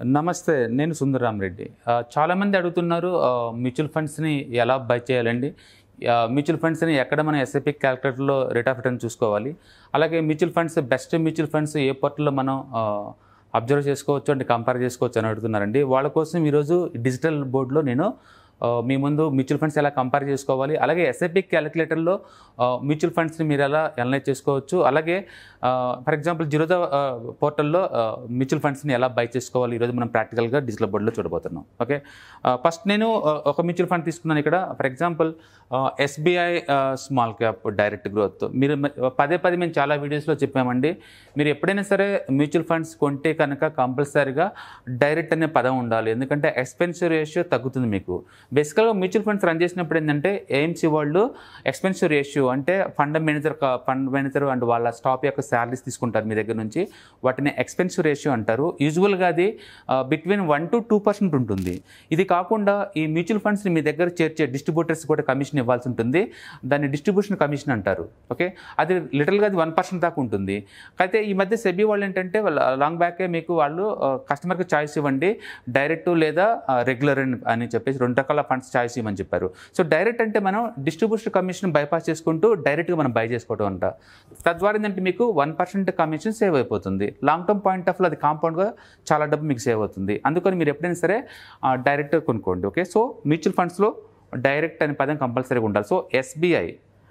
నమస్తే నేను సుందరరామ్ రెడ్డి చాలామంది అడుగుతున్నారు మ్యూచువల్ ఫండ్స్ని ఎలా బై చేయాలండి? మ్యూచువల్ ఫండ్స్ని ఎక్కడ మనం ఎస్ఐపి క్యాలిక్యులేటర్లో రేట్ ఆఫ్ రిటర్న్ చూసుకోవాలి? అలాగే mutual funds best mutual funds ఏ పోర్టల్లో మనం అబ్జర్వ్ చేసుకోవచ్చు అంటే కంపేర్ చేసుకోవచ్చు అని అడుగుతున్నారండి. వాళ్ళ కోసం ఈరోజు డిజిటల్ బోర్డులో నేను మీ ముందు మ్యూచువల్ ఫండ్స్ ఎలా కంపేర్ చేసుకోవాలి? అలాగే ఎస్ఐపి క్యాలిక్యులేటర్లో మ్యూచువల్ ఫండ్స్ని మీరు ఎలా అనలైజ్ చేసుకోవచ్చు? అలాగే ఫర్ ఎగ్జాంపుల్ జీరోదా పోర్టల్లో మ్యూచువల్ ఫండ్స్ని ఎలా బై చేసుకోవాలి? ఈరోజు మనం ప్రాక్టికల్గా డిజిటల్ బోర్డులో చూడబోతున్నాం. ఓకే? ఫస్ట్ నేను ఒక మ్యూచువల్ ఫండ్ తీసుకున్నాను ఇక్కడ. For example SBI small cap direct growth. మీరు పదే పదే మేము చాలా వీడియోస్లో చెప్పామండి. మీరు ఎప్పుడైనా సరే మ్యూచువల్ ఫండ్స్ కొంటే కనుక కంపల్సరీగా డైరెక్ట్ అనే పదం ఉండాలి. ఎందుకంటే ఎక్స్పెన్సివ్ రేషియో తగ్గుతుంది మీకు. బేసికల్గా మ్యూచువల్ ఫండ్స్ రన్ చేసినప్పుడు ఏంటంటే ఏఎంసీ వాళ్ళు ఎక్స్పెన్సివ్ రేషియో అంటే fund manager fund manager and వాళ్ళ స్టాప్ యొక్క శాలరీస్ తీసుకుంటారు మీ దగ్గర నుంచి. వాటిని ఎక్స్పెన్సివ్ రేషియో అంటారు. యూజువల్గా అది between one to two percent ఉంటుంది. ఇది కాకుండా ఈ మ్యూచువల్ ఫండ్స్ని మీ దగ్గర చేర్చే డిస్ట్రిబ్యూటర్స్ కూడా కమిషన్ ఇవ్వాల్సి ఉంటుంది. దాన్ని డిస్ట్రిబ్యూషన్ కమిషన్ అంటారు. ఓకే? అది లిటరల్గా అది వన్ పర్సెంట్ దాకా ఉంటుంది. అయితే ఈ మధ్య సెబీ వాళ్ళు ఏంటంటే లాంగ్ బ్యాకే మీకు వాళ్ళు కస్టమర్కి చాయిస్ ఇవ్వండి. డైరెక్ట్ లేదా రెగ్యులర్ అని చెప్పేసి రెండు రకాల ఫండ్స్ చాయిస్ ఇవ్వమని చెప్పారు. సో డైరెక్ట్ అంటే మనం డిస్ట్రిబ్యూషన్ కమిషన్ బైపాస్ చేసుకుంటూ డైరెక్ట్గా మనం బై చేసుకోవడం అంట. తద్వారా ఏంటంటే మీకు వన్ పర్సెంట్ కమిషన్ సేవ్ అయిపోతుంది. లాంగ్ టర్మ్ పాయింట్ ఆఫ్ అది కాంపౌండ్గా చాలా డబ్బు మీకు సేవ్ అవుతుంది. అందుకని మీరు ఎప్పుడైనా సరే డైరెక్ట్ కొనుక్కోండి ఓకే సో మ్యూచువల్ ఫండ్స్లో డైరెక్ట్ అనే పదం కంపల్సరీగా ఉండాలి. సో ఎస్బీఐ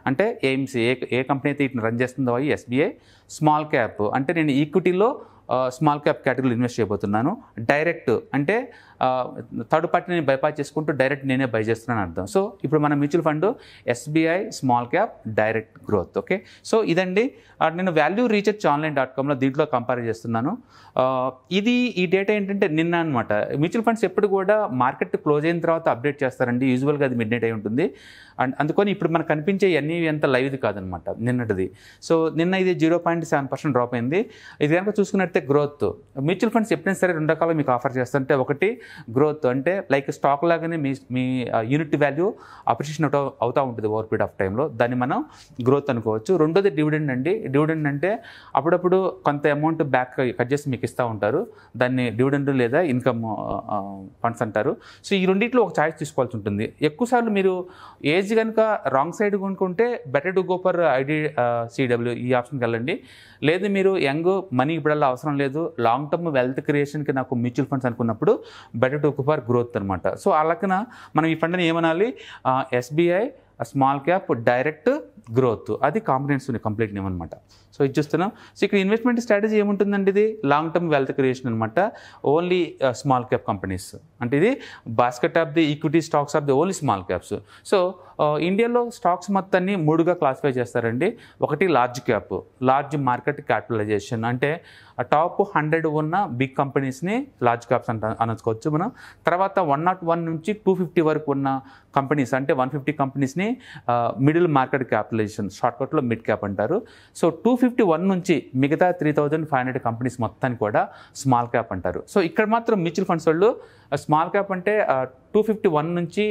అంటే ఏఎంసీ ఏ ఏ కంపెనీ అయితే ఇటు రన్ చేస్తుందో అవి ఎస్బీఐ స్మాల్ క్యాప్ అంటే నేను ఈక్విటీలో స్మాల్ క్యాప్ కేటగిరీలో ఇన్వెస్ట్ చేయబోతున్నాను. డైరెక్ట్ అంటే థర్డ్ పార్టీని బైపాస్ చేసుకుంటూ డైరెక్ట్ నేనే బై చేస్తున్నాను అర్థం. సో ఇప్పుడు మన mutual fund SBI small cap direct growth okay? So ఇదండి. నేను వాల్యూ రీసెర్చ్ ఆన్లైన్ డాట్ కామ్లో దీంట్లో కంపేర్ చేస్తున్నాను. ఇది ఈ డేటా ఏంటంటే నిన్న అనమాట మ్యూచువల్ ఫండ్స్ ఎప్పుడు కూడా మార్కెట్ క్లోజ్ అయిన తర్వాత అప్డేట్ చేస్తారండి. యూజువల్గా అది మిడ్ నైట్ అయి ఉంటుంది. అండ్ అందుకని ఇప్పుడు మనకు కనిపించే అన్ని ఎంత లైవ్ది కాదనమాట నిన్నటిది. సో నిన్న ఇది zero point seven percent drop అయింది. ఇది కనుక చూసుకున్నట్టే గ్రోత్. మ్యూచువల్ ఫండ్స్ ఎప్పుడైనా సరే రెండు రకాలు మీకు ఆఫర్ చేస్తుంటే ఒకటి గ్రోత్ అంటే లైక్ స్టాక్ లాగానే మీ మీ యూనిట్ వాల్యూ అప్రిషియేషన్ అవుతా అవుతూ ఉంటుంది ఓవర్ పీరియడ్ ఆఫ్ టైంలో దాన్ని మనం గ్రోత్ అనుకోవచ్చు. రెండోది డివిడెండ్ అండి. డివిడెండ్ అంటే అప్పుడప్పుడు కొంత అమౌంట్ బ్యాక్ కట్ చేసి మీకు ఇస్తూ ఉంటారు. దాన్ని డివిడెండ్ లేదా ఇన్కమ్ ఫండ్స్ అంటారు. సో ఈ రెండిట్లో ఒక ఛాయిస్ తీసుకోవాల్సి ఉంటుంది. ఎక్కువసార్లు మీరు ఏజ్ కనుక రాంగ్ సైడ్ కొనుక్కుంటే better to go for ID CW ఈ ఆప్షన్కి వెళ్ళండి. లేదు మీరు యంగ్ మనీ ఇప్పుడల్లా అవసరం లేదు. లాంగ్ టర్మ్ వెల్త్ క్రియేషన్కి నాకు మ్యూచువల్ ఫండ్స్ అనుకున్నప్పుడు better to go for growth అనమాట సో అలాగన మనం ఈ ఫండ్ని ఏమనాలి? SBI small cap direct growth. అది కాంపిడెన్స్ ఉంది కంప్లీట్ నేమ్ అనమాట సో ఇది చూస్తున్నాం. సో ఇక్కడ ఇన్వెస్ట్మెంట్ స్ట్రాటజీ ఏముంటుందండి ఇది? లాంగ్ టర్మ్ వెల్త్ క్రియేషన్ అనమాట ఓన్లీ స్మాల్ క్యాప్ కంపెనీస్. అంటే ఇది basket of the equity stocks of the only small caps. So ఇండియాలో స్టాక్స్ మొత్తాన్ని మూడుగా క్లాసిఫై చేస్తారండి. ఒకటి large cap large market capitalisation. అంటే టాప్ హండ్రెడ్ ఉన్న బిగ్ కంపెనీస్ని లార్జ్ క్యాప్స్ అంట అనొచ్చుకోవచ్చు మనం. తర్వాత వన్ నాట్ వన్ నుంచి టూ ఫిఫ్టీ వరకు ఉన్న కంపెనీస్ అంటే వన్ ఫిఫ్టీ కంపెనీస్ని మిడిల్ మార్కెట్ క్యాపిటలైజేషన్ షార్ట్కట్లో మిడ్ క్యాప్ అంటారు. సో టూ ఫిఫ్టీ వన్ నుంచి మిగతా three thousand five hundred companies మొత్తాన్ని కూడా స్మాల్ క్యాప్ అంటారు. సో ఇక్కడ మాత్రం మ్యూచువల్ ఫండ్స్ వాళ్ళు స్మాల్ క్యాప్ అంటే టూ ఫిఫ్టీ వన్ నుంచి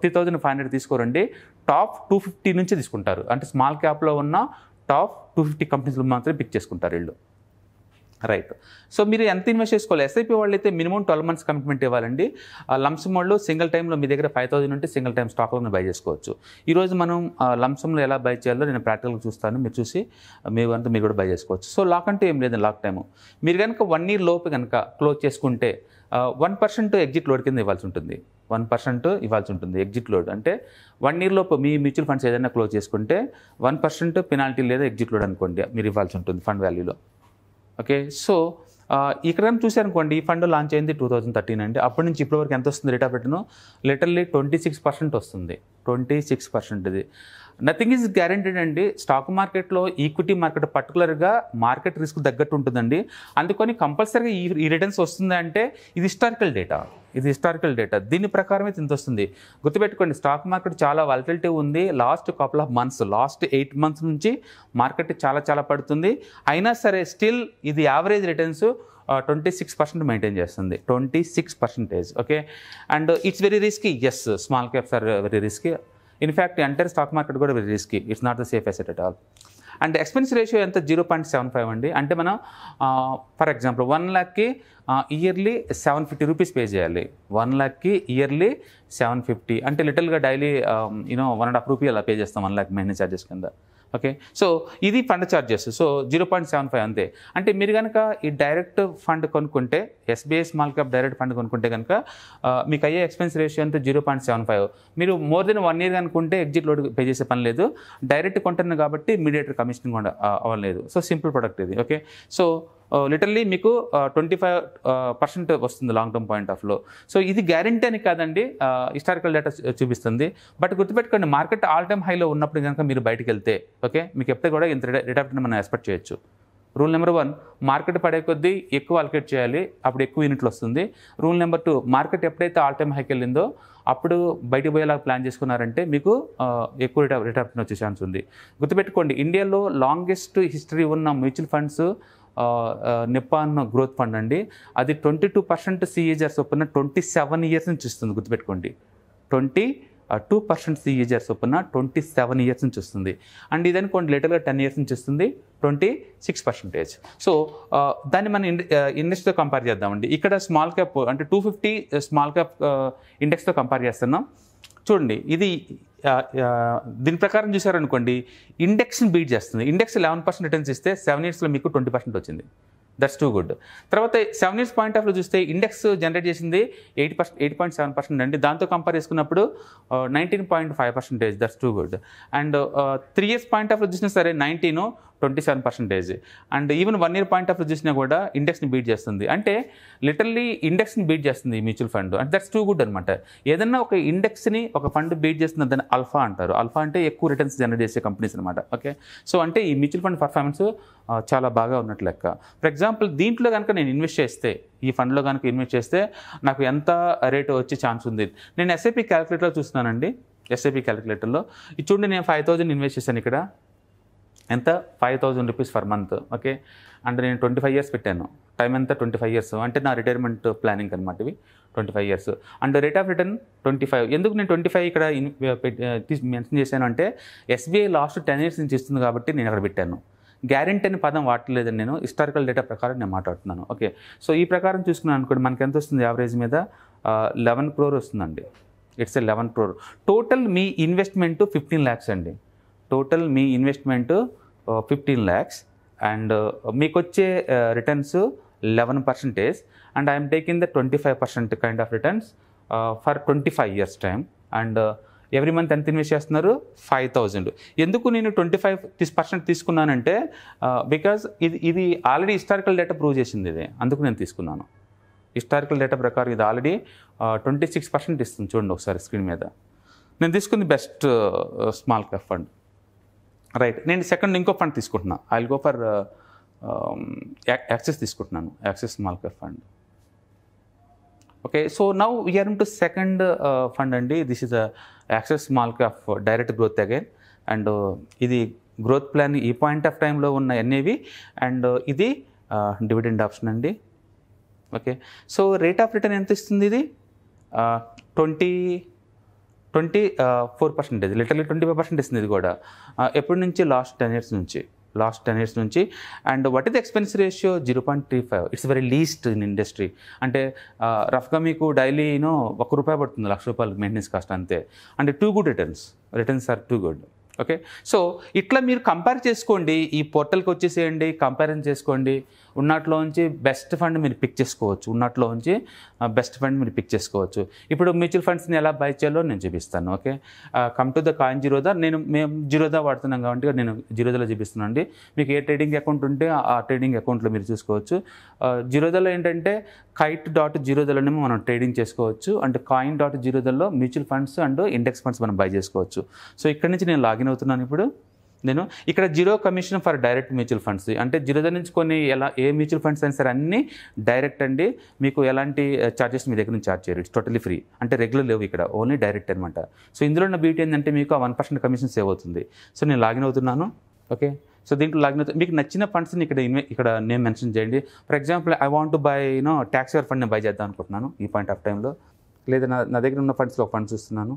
త్రీ థౌజండ్ ఫైవ్ హండ్రెడ్ తీసుకోరండి. టాప్ టూ ఫిఫ్టీ నుంచి తీసుకుంటారు. అంటే స్మాల్ క్యాప్లో ఉన్న టాప్ టూ ఫిఫ్టీ కంపెనీస్లో మాత్రమే పిక్ చేసుకుంటారు వీళ్ళు. రైట్. సో మీరు ఎంత ఇన్వెస్ట్ చేసుకోవాలి? ఎస్ఐపి వాళ్ళు అయితే మినిమం ట్వెల్వ్ మంత్స్ కమిట్మెంట్ ఇవ్వాలండి. లంసమ్ వాళ్ళు సింగిల్ టైంలో మీ దగ్గర ఫైవ్ థౌసండ్ ఉంటే సింగిల్ టైం స్టాక్లో బై చేసుకోవచ్చు. ఈరోజు మనం లంసమ్లో ఎలా బై చేయాలో నేను ప్రాక్టికల్గా చూస్తాను. మీరు చూసి మీరు అంతా మీరు కూడా బై చేసుకోవచ్చు. సో లాక్ అంటే ఏం లేదు లాక్ టైము. మీరు కనుక వన్ ఇయర్ లోపు కనుక క్లోజ్ చేసుకుంటే వన్ పర్సెంట్ ఎగ్జిట్ లోడ్ కింద ఇవ్వాల్సి ఉంటుంది. వన్ పర్సెంట్ ఇవ్వాల్సి ఉంటుంది ఎగ్జిట్ లోడ్ అంటే వన్ ఇయర్ లోపు మీ మ్యూచువల్ ఫండ్స్ ఏదైనా క్లోజ్ చేసుకుంటే వన్ పర్సెంట్ పెనాల్టీ లేదా ఎగ్జిట్ లోడ్ అనుకోండి మీరు ఇవ్వాల్సి ఉంటుంది ఫండ్ వాల్యూలో ఓకే సో ఇక్కడ చూసారనుకోండి ఈ ఫండ్ లాంచ్ అయింది టూ థౌజండ్ థర్టీన్ అండి. అప్పటి నుంచి ఇప్పటి వరకు ఎంత వస్తుంది rate of return literally twenty six percent వస్తుంది. ట్వంటీ సిక్స్ పర్సెంట్ ఇది. నథింగ్ ఈజ్ గ్యారంటీడ్ అండి. స్టాక్ మార్కెట్లో ఈక్విటీ మార్కెట్ పర్టికులర్గా మార్కెట్ రిస్క్ తగ్గట్టు ఉంటుందండి. అందుకని కంపల్సరీగా ఈ ఈ రిటర్న్స్ వస్తుందంటే ఇది హిస్టారికల్ డేటా ఇది హిస్టారికల్ డేటా దీని ప్రకారమే ఇంత వస్తుంది. గుర్తుపెట్టుకోండి స్టాక్ మార్కెట్ చాలా వాలిటిలిటీ ఉంది. Last couple of months last eight months నుంచి మార్కెట్ చాలా చాలా పడుతుంది. అయినా సరే స్టిల్ ఇది average returns twenty six percent maintain చేస్తుంది. Twenty six percentage okay and it's very risky as small caps are very risky in fact entire stock market కూడా very risky it's not the safe asset at all and expense ratio ఎంత? Zero point seven five అండి. అంటే మనం for example one ల్యాక్కి yearly seven fifty rupees pay చేయాలి. One ల్యాక్కి yearly seven fifty అంటే లిటిల్గా daily you know one and half rupee అలా pay చేస్తాం one lakh maintenance charges కింద. ఓకే సో ఇది fund charges so zero point seven five అంతే. అంటే మీరు కనుక ఈ డైరెక్ట్ ఫండ్ కొనుక్కుంటే SBI small cap direct fund కొనుక్కుంటే కనుక మీకు అయ్యే ఎక్స్పెన్స్ రేషియో అంతా జీరో పాయింట్ సెవెన్ ఫైవ్ మీరు మోర్ దెన్ వన్ ఇయర్ కనుక్కుంటే ఎగ్జిట్ లోడ్ పే చేసే పని లేదు. డైరెక్ట్ కొంటున్నాను కాబట్టి మీడియేటర్ కమిషన్ కూడా అవ్వలేదు. సో సింపుల్ ప్రొడక్ట్ ఇది. ఓకే సో Uh, లిటర్లీ మీకు ట్వంటీ ఫైవ్ పర్సెంట్ వస్తుంది లాంగ్ టర్మ్ పాయింట్ ఆఫ్లో సో ఇది గ్యారంటీ అని కాదండి uh, హిస్టారికల్ డేటా చూపిస్తుంది. బట్ గుర్తుపెట్టుకోండి మార్కెట్ ఆల్ టైమ్ హైలో ఉన్నప్పుడు కనుక మీరు బయటికి వెళ్తే ఓకే మీకు ఎప్పుడు కూడా ఇంత రేట్ ఆఫ్ మనం ఎక్స్పెక్ట్ చేయొచ్చు. రూల్ నెంబర్ వన్ మార్కెట్ పడే కొద్దీ ఎక్కువ అలకేట్ చేయాలి అప్పుడు ఎక్కువ యూనిట్లు వస్తుంది. రూల్ నెంబర్ టూ మార్కెట్ ఎప్పుడైతే ఆల్ టైమ్ హైకి వెళ్ళిందో అప్పుడు బయటకు పోయేలా ప్లాన్ చేసుకున్నారంటే మీకు uh, ఎక్కువ రిటర్ రేట్ వచ్చే ఛాన్స్ ఉంది. గుర్తుపెట్టుకోండి ఇండియాలో లాంగెస్ట్ హిస్టరీ ఉన్న mutual funds Nippon growth fund అండి. అది ట్వంటీ టూ పర్సెంట్ సిఈజర్ చొప్పున ట్వంటీ సెవెన్ ఇయర్స్ నుంచి ఇస్తుంది గుర్తుపెట్టుకోండి. ట్వంటీ టూ పర్సెంట్ సిఈజర్ చొప్పున ట్వంటీ సెవెన్ ఇయర్స్ నుంచి వస్తుంది అండ్ ఇది అనుకోండి లేటర్గా టెన్ ఇయర్స్ నుంచి వస్తుంది ట్వంటీ సిక్స్ పర్సెంటేజ్. సో దాన్ని మనం ఇండెక్స్తో కంపేర్ చేద్దామండి. ఇక్కడ స్మాల్ క్యాప్ అంటే టూ ఫిఫ్టీ స్మాల్ క్యాప్ ఇండెక్స్తో కంపేర్ చేస్తున్నాం. చూడండి ఇది దీని ప్రకారం చూసారనుకోండి ఇండెక్స్ని బీట్ చేస్తుంది. ఇండెక్స్ లెవెన్ పర్సెంట్ రిటర్న్స్ ఇస్తే సెవెన్ ఇయర్స్లో మీకు ట్వంటీ పర్సెంట్ వచ్చింది. దట్స్ టూ గుడ్ తర్వాత సెవెన్ ఇయర్స్ పాయింట్ ఆఫ్లో చూస్తే ఇండెక్స్ జనరేట్ చేసింది eight percent eight point seven percent అండి. దాంతో కంపేర్ చేసుకున్నప్పుడు nineteen point five percentage. That's too good and three years point ఆఫ్లో చూసినా సరే nineteen twenty seven percentage and even one year point of చూసినా కూడా ఇండెక్స్ని బీట్ చేస్తుంది. అంటే లిటర్లీ ఇండెక్స్ని బీట్ చేస్తుంది మ్యూచువల్ ఫండ్ అంటే దట్స్ టూ గుడ్ అనమాట ఏదన్నా ఒక ఇండెక్స్ని ఒక ఫండ్ బీట్ చేస్తుంది దాన్ని అల్ఫా అంటారు. అల్ఫా అంటే ఎక్కువ రిటర్న్స్ జనరేట్ చేసే కంపెనీస్ అనమాట ఓకే సో అంటే ఈ మ్యూచువల్ ఫండ్ పర్ఫార్మెన్స్ చాలా బాగా ఉన్నట్లు లెక్క. ఫర్ ఎగ్జాంపుల్ దీంట్లో కనుక నేను ఇన్వెస్ట్ చేస్తే ఈ ఫండ్లో కనుక ఇన్వెస్ట్ చేస్తే నాకు ఎంత రేటు వచ్చే ఛాన్స్ ఉంది? నేను ఎస్ఐపి క్యాలిక్యులేటర్ చూస్తున్నానండి. ఎస్ఐపి క్యాలిక్యులేటర్లో ఇది చూడండి నేను ఫైవ్ థౌజండ్ ఇన్వెస్ట్ చేశాను ఇక్కడ. ఎంత? Five thousand rupees per month okay అంటే నేను ట్వంటీ ఫైవ్ ఇయర్స్ పెట్టాను. టైం ఎంత? ట్వంటీ ఫైవ్ ఇయర్స్ అంటే నా రిటైర్మెంట్ ప్లానింగ్ అనమాట ఇవి. Twenty five years and rate of return twenty five ఎందుకు నేను ట్వంటీ ఫైవ్ ఇక్కడ మెన్షన్ uh, uh, చేశాను అంటే ఎస్బీఐ లాస్ట్ టెన్ ఇయర్స్ నుంచి ఇస్తుంది కాబట్టి నేను అక్కడ పెట్టాను. గ్యారెంటీ అనే పదం వాడలేదని నేను. హిస్టారికల్ డేటా ప్రకారం నేను మాట్లాడుతున్నాను. ఓకే సో ఈ ప్రకారం చూసుకున్నాను అనుకోండి మనకి ఎంత వస్తుంది యావరేజ్ మీద? లెవెన్ క్రోర్ వస్తుందండి. It's a eleven crore total me investment fifteen lakhs అండి. టోటల్ మీ ఇన్వెస్ట్మెంట్ ఫిఫ్టీన్ ల్యాక్స్ అండ్ మీకు వచ్చే returns eleven percentage. And I'm taking the twenty five percent kind of returns for twenty five years time and every month ఎంత invest చేస్తున్నారు? Five thousand. ఎందుకు నేను twenty five percent తీసుకున్నానంటే because ఇది ఇది already historical data prove చేసింది ఇది. అందుకు నేను తీసుకున్నాను. హిస్టారికల్ డేటా ప్రకారం ఇది ఆల్రెడీ ట్వంటీ సిక్స్ పర్సెంట్ ఇస్తుంది చూడండి ఒకసారి స్క్రీన్ మీద. నేను తీసుకుంది best small cap fund right. నేను సెకండ్ ఇంకో ఫండ్ తీసుకుంటున్నా. ఐ గో ఫర్ యాక్సెస్ తీసుకుంటున్నాను. Axis మాల్కర్ fund. Okay so now we are to second fund అండి. This is Axis small of direct growth again. And ఇది growth plan ఈ point of టైంలో ఉన్న NAV. And ఇది dividend option అండి. Okay so rate of return ఎంత ఇస్తుంది ఇది? Twenty twenty four percentage literally twenty five percent ఇస్తుంది ఇది కూడా. ఎప్పటి నుంచి? లాస్ట్ టెన్ ఇయర్స్ నుంచి. లాస్ట్ టెన్ ఇయర్స్ నుంచి. And what is expense ratio? Zero point three five. It's very least in industry. అంటే రఫ్గా మీకు డైలీనో ఒక రూపాయి పడుతుంది లక్ష రూపాయలు మెయింటెనెన్స్ కాస్ట్ అంతే. అంటే too good returns. Returns are too good. Okay? So ఇట్లా మీరు కంపేర్ చేసుకోండి. ఈ పోర్టల్కి వచ్చేసేయండి కంపారిజన్ చేసుకోండి. ఉన్నట్లోంచి బెస్ట్ ఫండ్ మీరు పిక్ చేసుకోవచ్చు. ఉన్నట్లోంచి బెస్ట్ ఫండ్ మీరు పిక్ చేసుకోవచ్చు. ఇప్పుడు మ్యూచువల్ ఫండ్స్ని ఎలా బై చేయాలో నేను చూపిస్తాను okay? Come to the coin Zerodha నేను మేము జీరోదా వాడుతున్నాం కాబట్టి నేను జీరోదాలో చూపిస్తున్నాను అండి మీకు ఏ ట్రేడింగ్ అకౌంట్ ఉంటే ఆ ట్రేడింగ్ అకౌంట్లో మీరు చూసుకోవచ్చు. జీరోదాలో ఏంటంటే కైట్ డాట్ జీరోదలోనే మనం ట్రేడింగ్ చేసుకోవచ్చు. అంటే coin dot జీరోదల్లో mutual funds and index funds మనం బై చేసుకోవచ్చు. సో ఇక్కడ నుంచి నేను లాగిన్ అవుతున్నాను ఇప్పుడు. నేను ఇక్కడ zero commission for direct mutual funds. అంటే జీరోదా నుంచి కొన్ని ఎలా ఏ మ్యూచువల్ ఫండ్స్ అయినా సరే అన్నీ డైరెక్ట్ అండి. మీకు ఎలాంటి ఛార్జెస్ మీ దగ్గర నుంచి ఛార్జ్ చేయరు. ఇట్స్ టోటలీ ఫ్రీ అంటే రెగ్యులర్ లేవు ఇక్కడ. ఓన్లీ డైరెక్ట్ అనమాట సో ఇందులో ఉన్న బ్యూటీ ఏంటంటే మీకు ఆ వన్ పర్సెంట్ కమిషన్ సేవ్ అవుతుంది. సో నేను లాగిన్ అవుతున్నాను. ఓకే సో దీంట్లో లాగిన్ అవుతుంది మీకు నచ్చిన ఫండ్స్ని ఇక్కడ ఇన్వే ఇక్కడ నేను మెన్షన్ చేయండి. For example I want to buy you know tax saver fund నేను బై చేద్దాం అనుకుంటున్నాను ఈ పాయింట్ ఆఫ్ టైంలో లేదా నా నా దగ్గర ఉన్న ఫండ్స్లో ఒక ఫండ్ చూస్తున్నాను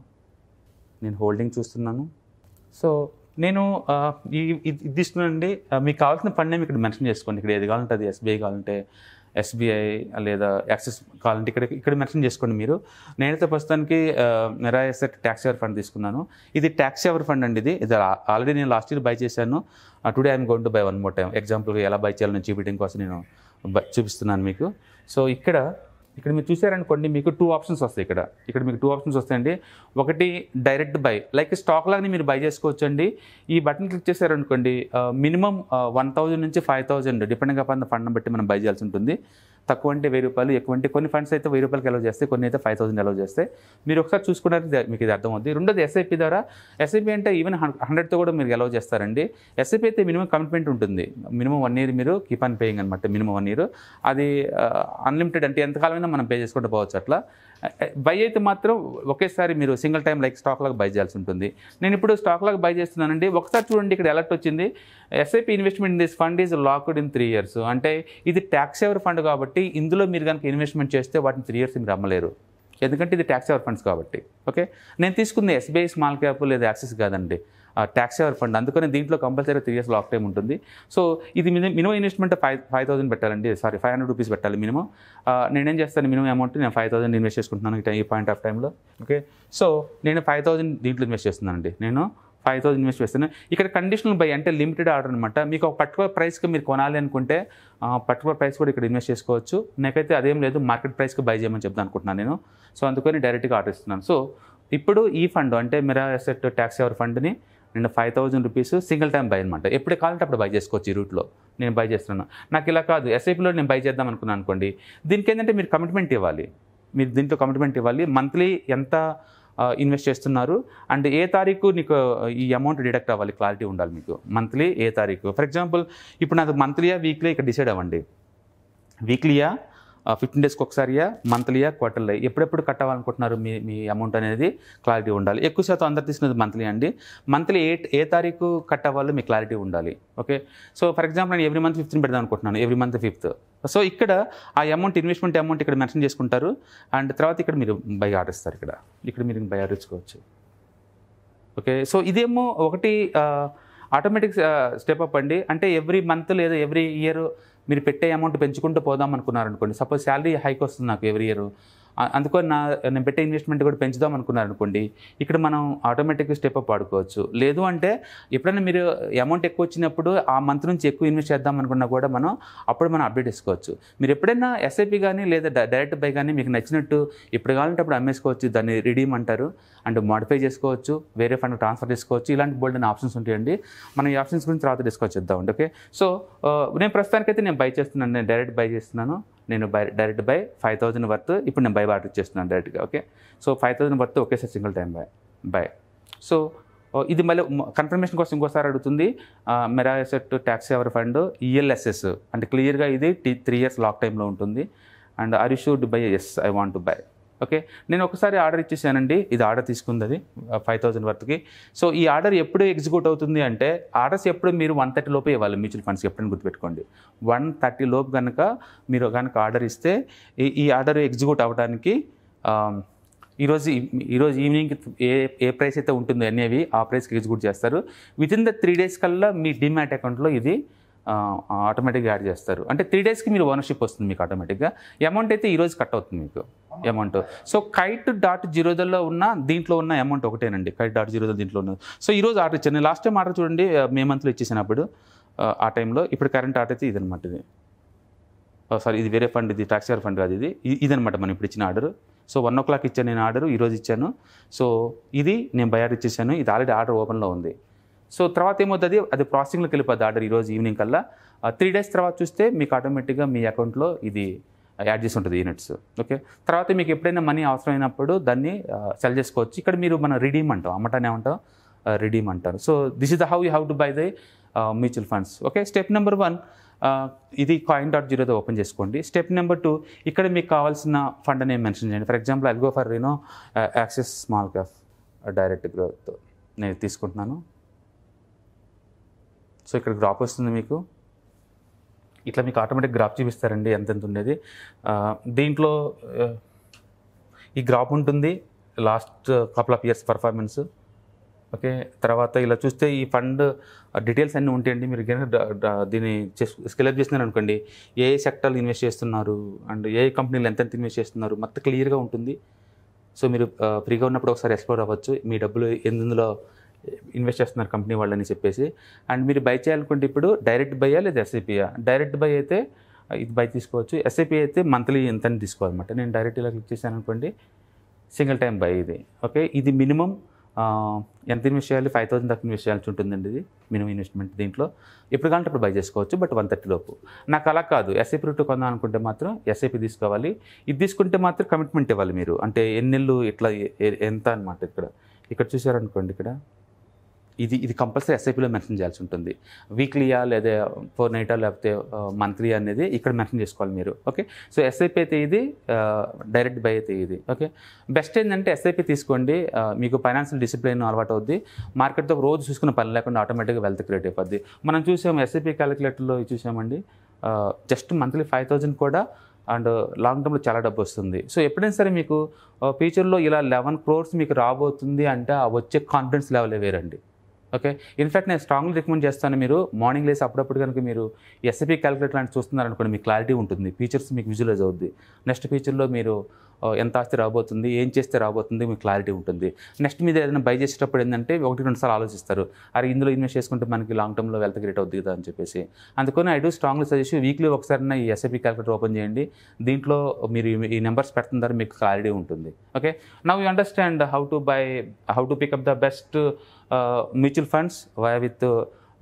నేను హోల్డింగ్ చూస్తున్నాను. సో నేను ఈ ఇది ఇది మీకు కావాల్సిన ఫండ్ నేమ్ ఇక్కడ మెన్షన్ చేసుకోండి. ఇక్కడ ఏది కావాలంటే అది ఎస్బీఐ కావాలంటే ఎస్బీఐ లేదా యాక్సిస్ కావాలంటే ఇక్కడ ఇక్కడ మెన్షన్ చేసుకోండి మీరు. నేనైతే ప్రస్తుతానికి Mirae asset tax saver fund తీసుకున్నాను. ఇది ట్యాక్స్ ఎవర్ ఫండ్ అండి ఇది. ఇది ఆల్రెడీ నేను లాస్ట్ ఇయర్ బై చేశాను. Today I'm going to buy one more time example ఎలా బై చేయాలని చూపించడం కోసం నేను చూపిస్తున్నాను మీకు. సో ఇక్కడ ఇక్కడ మీరు చూసారనుకోండి మీకు టూ ఆప్షన్స్ వస్తాయి ఇక్కడ. ఇక్కడ మీకు టూ ఆప్షన్స్ వస్తాయండి. ఒకటి డైరెక్ట్ బై లైక్ స్టాక్ లాగానే మీరు బై చేసుకోవచ్చు అండి ఈ బటన్ క్లిక్ చేశారనుకోండి మినిమం వన్ థౌజండ్ నుంచి five thousand depending upon the fund బట్టి మనం బై చేయాల్సి ఉంటుంది. తక్కువ అంటే వెయ్యి రూపాయలు ఎక్కువ అంటే కొన్ని ఫండ్స్ అయితే వెయ్యి రూపాయలకి అలౌ చేస్తే కొన్ని అయితే ఫైవ్ థౌసండ్ అలౌ చేస్తే మీరు ఒకసారి చూసుకున్నది మీకు ఇది అర్థమవుతుంది రెండోది ఎస్ఐపి ద్వారా ఎస్ఐపి అంటే ఈవెన్ హండ్రెడ్తో కూడా మీరు అలౌ చేస్తారండి. ఎస్ఐపి అయితే మినిమం కమిట్మెంట్ ఉంటుంది. మినిమం వన్ ఇయర్ మీరు కీప్ ఆన్ పేయింగ్ అనమాట మినిమం వన్ ఇయర్ అది అన్లిమిటెడ్ అంటే ఎంతకాలమైనా మనం పే చేసుకుంటూ పోవచ్చు అట్లా. బై అయితే మాత్రం ఒకేసారి మీరు సింగిల్ టైం లైక్ స్టాక్ లాగా బై చేయాల్సి ఉంటుంది. నేను ఇప్పుడు స్టాక్ లాగా బై చేస్తున్నానండి. ఒకసారి చూడండి ఇక్కడ అలర్ట్ వచ్చింది. SIP investment in this fund is locked in three years అంటే ఇది ట్యాక్స్ ఎవర్ ఫండ్ కాబట్టి ఇందులో మీరు కనుక ఇన్వెస్ట్మెంట్ చేస్తే వాటిని త్రీ ఇయర్స్ మీరు అమ్మలేరు ఎందుకంటే ఇది ట్యాక్స్ ఎవర్ ఫండ్స్ కాబట్టి ఓకే నేను తీసుకుంది ఎస్బీఐ స్మాల్ క్యాప్ లేదా యాక్సిస్ కాదండి. ట్యాక్స్ ఎవర్ ఫండ్ అందుకని దీంట్లో compulsory three years lock time ఉంటుంది. సో ఇది minimum minimum investment five five thousand పెట్టాలండి. సారీ ఫైవ్ హండ్రెడ్ రూపీస్ పెట్టాలి మినిమం నేనేం చేస్తాను మినిమం అమౌంట్ నేను ఫైవ్ థౌసండ్ ఇన్వెస్ట్ చేసుకుంటున్నాను ఈ పాయింట్ ఆఫ్ టైంలో ఓకే సో నేను ఫైవ్ థౌసండ్ దీంట్లో ఇన్వెస్ట్ చేస్తున్నానండి. నేను ఫైవ్ థౌసండ్ ఇన్వెస్ట్ చేస్తాను ఇక్కడ కండిషనల్ బై అంటే లిమిటెడ్ ఆర్డర్ అనమాట మీకు ఒక పర్టికులర్ ప్రైస్కి మీరు కొనాలి అనుకుంటే పర్టికులర్ ప్రైస్ కూడా ఇక్కడ ఇన్వెస్ట్ చేసుకోవచ్చు. నాకైతే అదేం లేదు మార్కెట్ ప్రైస్కి బై చేయమని చెప్తాను అనుకుంటున్నాను నేను. సో అందుకని డైరెక్ట్గా ఆర్డర్ ఇస్తున్నాను. సో ఇప్పుడు ఈ ఫండ్ అంటే మిరా అసెట్ ట్యాక్స్ ఎవర్ ఫండ్ని నేను five thousand rupees single time buy అనమాట ఎప్పుడు కావాలంటే అప్పుడు బై చేసుకోవచ్చు ఈ రూట్లో నేను బై చేస్తున్నాను. నాకు ఇలా కాదు ఎస్ఐపిలో నేను బై చేద్దాం అనుకున్నాను అనుకోండి దీనికి ఏంటంటే మీరు కమిట్మెంట్ ఇవ్వాలి. మీరు దీంట్లో కమిట్మెంట్ ఇవ్వాలి. మంత్లీ ఎంత ఇన్వెస్ట్ చేస్తున్నారు. అండ్ ఏ తారీఖు నీకు ఈ అమౌంట్ డిడక్ట్ అవ్వాలి? క్లారిటీ ఉండాలి మీకు. మంత్లీ ఏ తారీఖు? ఫర్ ఎగ్జాంపుల్ ఇప్పుడు నాకు మంత్లీయా వీక్లీ ఇక్కడ డిసైడ్ అవ్వండి. వీక్లీయా ఫిఫ్టీన్ డేస్కి ఒకసారియా మంత్లీయా క్వార్టర్లీ ఎప్పుడెప్పుడు కట్టాలనుకుంటున్నారు మీ మీ అమౌంట్ అనేది క్లారిటీ ఉండాలి. ఎక్కువ శాతం అందరు తీసుకునేది మంత్లీ అండి. మంత్లీ ఏ ఏ తారీఖు కట్టవాళ్ళు మీ మీకు క్లారిటీ ఉండాలి. ఓకే సో ఫర్ ఎగ్జాంపుల్ నేను ఎవ్రీ మంత్ ఫిఫ్త్ని పెడదాం అనుకుంటున్నాను ఎవ్రీ మంత్ ఫిఫ్త్ సో ఇక్కడ ఆ అమౌంట్ ఇన్వెస్ట్మెంట్ అమౌంట్ ఇక్కడ మెన్షన్ చేసుకుంటారు. అండ్ తర్వాత ఇక్కడ మీరు బై ఆర్డర్ ఇస్తారు ఇక్కడ. ఇక్కడ మీరు బై ఆర్డర్ ఇచ్చుకోవచ్చు. ఓకే సో ఇదేమో ఒకటి ఆటోమేటిక్ స్టెప్ అప్ అండి. అంటే ఎవ్రీ మంత్ లేదా ఎవ్రీ ఇయర్ మీరు పెట్టే అమౌంట్ పెంచుకుంటూ పోదాం అనుకున్నారు అనుకోండి సపోజ్ శాలరీ హైక్ వస్తుంది నాకు ఎవ్రీ ఇయర్ అందుకని నా నేను పెట్టే ఇన్వెస్ట్మెంట్ కూడా పెంచుదాం అనుకున్నారు అనుకోండి ఇక్కడ మనం ఆటోమేటిక్గా స్టెప్ అప్ వాడుకోవచ్చు. లేదు అంటే ఎప్పుడైనా మీరు అమౌంట్ ఎక్కువ వచ్చినప్పుడు ఆ మంత్ నుంచి ఎక్కువ ఇన్వెస్ట్ చేద్దాం అనుకున్నా కూడా మనం అప్పుడు మనం అప్డేట్ చేసుకోవచ్చు. మీరు ఎప్పుడైనా ఎస్ఐపి కానీ లేదా డైరెక్ట్ బై కానీ మీకు నచ్చినట్టు ఇప్పుడు కావాలంటే అప్పుడు అమ్మేసుకోవచ్చు దాన్ని రిడీమ్ అంటారు. అండ్ మోడిఫై చేసుకోవచ్చు వేరే ఫండ్ ట్రాన్స్ఫర్ చేసుకోవచ్చు ఇలాంటి బోల్డ్ ఆప్షన్స్ ఉంటాయండి. మనం ఈ ఆప్షన్స్ గురించి తర్వాత డిస్కస్ చేద్దామండి ఓకే సో నేను ప్రస్తుతానికైతే నేను బై చేస్తున్నాను నేను డైరెక్ట్ బై చేస్తున్నాను. నేను buy direct buy five thousand worth ఇప్పుడు నేను బై ఆర్డర్ చేస్తున్నాను డైరెక్ట్గా okay? So five thousand worth ఒకేసారి single time buy buy. So ఇది మళ్ళీ కన్ఫర్మేషన్ కోసం ఇంకోసారి అడుగుతుంది. Mirae asset tax saver fund ELSS అంటే క్లియర్గా ఇది టీ త్రీ ఇయర్స్ లాక్ టైంలో ఉంటుంది. And are you should buy? Yes I want to buy. Okay? నేను ఒకసారి ఆర్డర్ ఇచ్చేసానండి. ఇది ఆర్డర్ తీసుకుంది. అది ఫైవ్ థౌసండ్ వర్త్కి. సో ఈ ఆర్డర్ ఎప్పుడు ఎగ్జిక్యూట్ అవుతుంది అంటే ఆర్డర్స్ ఎప్పుడు మీరు వన్ థర్టీ లోపే ఇవ్వాలి. మ్యూచువల్ ఫండ్స్ ఎప్పుడైనా గుర్తుపెట్టుకోండి. వన్ థర్టీ లోపు కనుక మీరు కనుక ఆర్డర్ ఇస్తే ఈ ఈ ఆర్డర్ ఎగ్జిక్యూట్ అవ్వడానికి ఈరోజు ఈరోజు ఈవినింగ్ ఏ ఏ ప్రైస్ అయితే ఉంటుందో అనేవి ఆ ప్రైస్కి ఎగ్జిక్యూట్ చేస్తారు. Within the three days కల్లా మీ డిమాట్ అకౌంట్లో ఇది ఆటోమేటిక్గా యాడ్ చేస్తారు. అంటే త్రీ డేస్కి మీరు ఓనర్షిప్ వస్తుంది మీకు ఆటోమేటిక్గా అమౌంట్ అయితే ఈరోజు కట్ అవుతుంది మీకు. అమౌంట్ సో కైట్ డాట్ జీరోదల్లో ఉన్న దీంట్లో ఉన్న అమౌంట్ ఒకటేనండి. కైట్ డాట్ జీరోదో దీంట్లో ఉన్నది. సో ఈరోజు ఆర్డర్ ఇచ్చాను నేను లాస్ట్ టైం ఆర్డర్ చూడండి మే మంత్లో ఇచ్చేసినప్పుడు ఆ, టైంలో ఇప్పుడు కరెంట్ ఆర్డర్ అయితే ఇదనమాట ఇది. సారీ ఇది వేరే ఫండ్ ఇది ట్యాక్స్ ఫండ్ కాదు ఇది. ఇదనమాట మనం ఇప్పుడు ఇచ్చిన order so one o'clock ఇచ్చాను నేను ఆర్డర్ ఈరోజు ఇచ్చాను. సో ఇది నేను బయట ఆర్డర్ ఇచ్చేసాను. ఇది ఆల్రెడీ ఆర్డర్ ఓపెన్లో ఉంది. సో తర్వాత ఏమవుతుంది? అది ప్రాసెసింగ్లోకి వెళ్ళిపోద్ది ఆర్డర్ ఈరోజు ఈవినింగ్ కల్లా. త్రీ డేస్ తర్వాత చూస్తే మీకు ఆటోమేటిక్గా మీ అకౌంట్లో ఇది యాడ్ చేసి ఉంటుంది యూనిట్స్. ఓకే? తర్వాత మీకు ఎప్పుడైనా మనీ అవసరమైనప్పుడు దాన్ని సెల్ చేసుకోవచ్చు. ఇక్కడ మీరు మనం రిడీమ్ అంటాం. అమ్మటానే ఉంటాం రిడీమ్ అంటారు. So this is the how you how to buy the mutual funds. Okay? Step number one ఇది కాయిన్ డాట్ జీరోతో ఓపెన్ చేసుకోండి. స్టెప్ నెంబర్ టూ ఇక్కడ మీకు కావాల్సిన ఫండ్ అనేది మెన్షన్ చేయండి. For example I'll go for Reno Axis small cap direct growth నేను తీసుకుంటున్నాను. సో ఇక్కడ గ్రాప్ వస్తుంది మీకు. ఇట్లా మీకు ఆటోమేటిక్ గ్రాఫ్ చూపిస్తారండి ఎంతెంత ఉండేది. దీంట్లో ఈ గ్రాఫ్ ఉంటుంది last couple of years performance okay తర్వాత ఇలా చూస్తే ఈ ఫండ్ డీటెయిల్స్ అన్నీ ఉంటాయండి. మీరు దీన్ని స్కెలప్ చేస్తున్నారు అనుకోండి ఏ సెక్టర్లు ఇన్వెస్ట్ చేస్తున్నారు అండ్ ఏ ఏ కంపెనీలు ఎంతెంత ఇన్వెస్ట్ చేస్తున్నారు మొత్తం క్లియర్గా ఉంటుంది. సో మీరు ఫ్రీగా ఉన్నప్పుడు ఒకసారి ఎక్స్ప్లోర్ అవ్వచ్చు. మీ డబ్బులు ఎందులో ఇన్వెస్ట్ చేస్తున్నారు కంపెనీ వాళ్ళని చెప్పేసి. అండ్ మీరు బై చేయాలనుకుంటే ఇప్పుడు డైరెక్ట్ బయ్యా లేదా ఎస్ఐపియా డైరెక్ట్ బై అయితే ఇది బై తీసుకోవచ్చు. ఎస్ఐపి అయితే మంత్లీ ఎంత అని తీసుకోవాలన్నమాట? నేను డైరెక్ట్ ఇలా క్లిక్ చేశాను అనుకోండి సింగిల్ టైం బై ఇది. ఓకే ఇది మినిమం ఎంత ఇన్వెస్ట్ చేయాలి? ఫైవ్ థౌసండ్ దాకా ఇన్వెస్ట్ చేయాల్సి ఉంటుందండి ఇది మినిమం ఇన్వెస్ట్మెంట్ దీంట్లో. ఎప్పుడు కావాలంటే అప్పుడు బై చేసుకోవచ్చు బట్ వన్ థర్టీ లోపు. నాకు అలా కాదు. ఎస్ఐపి రూట్ కొందాం అనుకుంటే మాత్రం ఎస్ఐపి తీసుకోవాలి. ఇది తీసుకుంటే మాత్రం కమిట్మెంట్ ఇవ్వాలి మీరు. అంటే ఎన్నెళ్ళు ఇట్లా ఎంత అనమాట ఇక్కడ? ఇక్కడ చూసారనుకోండి ఇక్కడ. ఇది ఇది కంపల్సరీ ఎస్ఐపిలో మెన్షన్ చేయాల్సి ఉంటుంది. వీక్లీయా లేదా ఫోర్ నైటా లేకపోతే మంత్లీ అనేది ఇక్కడ మెన్షన్ చేసుకోవాలి మీరు. ఓకే సో ఎస్ఐపి అయితే ఇది డైరెక్ట్ బై అయితే ఇది. ఓకే బెస్ట్ ఏంటంటే ఎస్ఐపి తీసుకోండి. మీకు ఫైనాన్షియల్ డిసిప్లిన్ అలవాటు అవుద్ది మార్కెట్తో రోజు చూసుకున్న పని లేకుండా ఆటోమేటిక్గా వెల్త్ క్రియేట్ అయిపోద్ది. మనం చూసాం ఎస్ఐపి క్యాలిక్యులేటర్లో చూసామండి. జస్ట్ మంత్లీ ఫైవ్ థౌజండ్ కూడా అండ్ లాంగ్ టర్మ్లో చాలా డబ్బు వస్తుంది. సో ఎప్పుడైనా సరే మీకు ఫ్యూచర్లో ఇలా లెవెన్ క్రోర్స్ మీకు రాబోతుంది అంటే ఆ వచ్చే కాన్ఫిడెన్స్ లెవెల్ వేరండి. ఓకే. ఇన్ఫ్యాక్ట్ నేను స్ట్రాంగ్లీ రికమెండ్ చేస్తాను మీరు మార్నింగ్ లేసి అప్పుడప్పుడు కనుక మీరు ఎస్ఎపీ క్యాలిక్యులేటర్ లాంటి చూస్తున్నారు అనుకోండి మీకు క్లారిటీ ఉంటుంది. ఫీచర్స్ మీకు విజువలైజ్ అవుద్ది. నెక్స్ట్ ఫీచర్లో మీరు ఎంత ఆస్తి రాబోతుంది ఏం చేస్తే రాబోతుంది మీకు క్లారిటీ ఉంటుంది. నెక్స్ట్ మీద ఏదైనా బై చేసేటప్పుడు ఏంటంటే ఒకటి రెండు సార్లు ఆలోచిస్తారు. అరే ఇందులో ఇన్వెస్ట్ చేసుకుంటే మనకి లాంగ్ టర్మ్లో వెల్త్ క్రియేట్ అవుతుంది కదా అని చెప్పేసి. అందుకని I do strongly suggest weekly ఒకసారి ఈ ఎస్ఐపి క్యాలిక్యులేటర్ ఓపెన్ చేయండి. దీంట్లో మీరు ఈ- నెంబర్స్ పెడుతున్న ద్వారా మీకు క్లారిటీ ఉంటుంది. Okay. Now you understand how to buy how to pick up the best mutual funds why with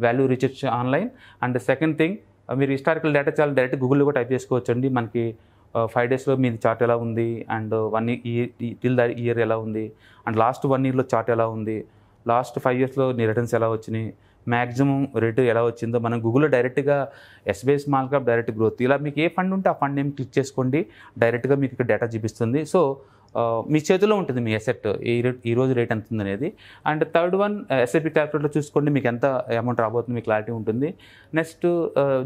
value research online and second thing మీరు హిస్టారికల్ డేటా చాలా డైరెక్ట్ గూగుల్లో కూడా టైప్ చేసుకోవచ్చు అండి మనకి ఫైవ్ డేస్లో మీ చార్ట్ ఎలా ఉంది? And one year till the year ఎలా ఉంది? అండ్ లాస్ట్ వన్ ఇయర్లో చార్ట్ ఎలా ఉంది? లాస్ట్ ఫైవ్ ఇయర్స్లో నీ రిటర్న్స్ ఎలా వచ్చినాయి? మ్యాక్సిమం రేటు ఎలా వచ్చిందో మనం గూగుల్లో డైరెక్ట్గా SBI small cap direct growth ఇలా మీకు ఏ ఫండ్ ఉంటే ఆ ఫండ్ నేమ్ క్లిక్ చేసుకోండి. డైరెక్ట్గా మీకు ఇక్కడ డేటా చూపిస్తుంది. సో మీ చేతిలో ఉంటుంది మీ అసెట్ ఈ రేట్ ఈ రోజు రేట్ ఎంత ఉంది అనేది అండ్ థర్డ్ వన్ ఎస్ఐపి క్యాపిటల్లో చూసుకోండి మీకు ఎంత అమౌంట్ రాబోతుంది మీకు క్లారిటీ ఉంటుంది. నెక్స్ట్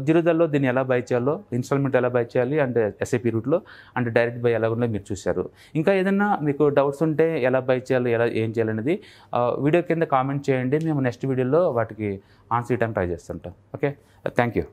జిరుదల్లో దీన్ని ఎలా బై చేయాలో ఇన్స్టాల్మెంట్ ఎలా బై చేయాలి అండ్ ఎస్ఐపి రూట్లో అండ్ డైరెక్ట్ బై ఎలా ఉందో మీరు చూశారు. ఇంకా ఏదైనా మీకు డౌట్స్ ఉంటే ఎలా బై చేయాలి ఎలా ఏం చేయాలనేది వీడియో కింద కామెంట్ చేయండి. మేము నెక్స్ట్ వీడియోలో వాటికి ఆన్సర్ ఇవ్వడానికి ట్రై చేస్తుంటాం ఓకే థ్యాంక్ యూ